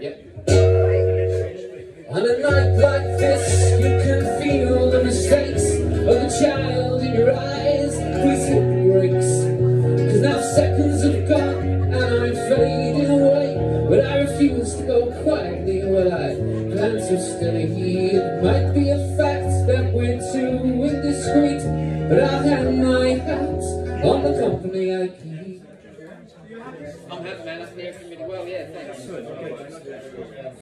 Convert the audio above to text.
Yep. On a night like this, you can feel the mistakes of the child in your eyes. Please hit brakes. Cause now seconds have gone and I'm fading away. But I refuse to go quietly where I plan to stay. It might be a fact that we're too indiscreet. But I'll hang my hat on the company I keep. Oh, I'm happy, man. That's the everything really well. Yeah, thanks.